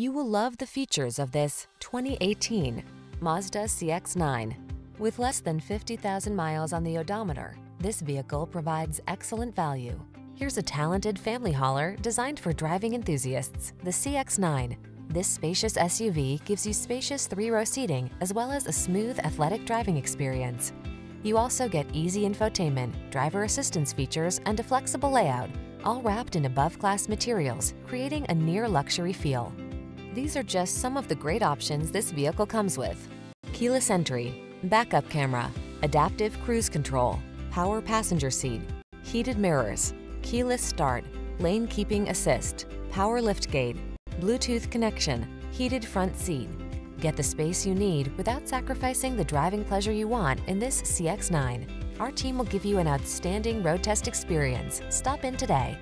You will love the features of this 2018 Mazda CX-9. With less than 50,000 miles on the odometer, this vehicle provides excellent value. Here's a talented family hauler designed for driving enthusiasts, the CX-9. This spacious SUV gives you spacious three-row seating as well as a smooth, athletic driving experience. You also get easy infotainment, driver assistance features, and a flexible layout, all wrapped in above-class materials, creating a near-luxury feel. These are just some of the great options this vehicle comes with. Keyless entry, backup camera, adaptive cruise control, power passenger seat, heated mirrors, keyless start, lane keeping assist, power lift gate, Bluetooth connection, heated front seat. Get the space you need without sacrificing the driving pleasure you want in this CX-9. Our team will give you an outstanding road test experience. Stop in today.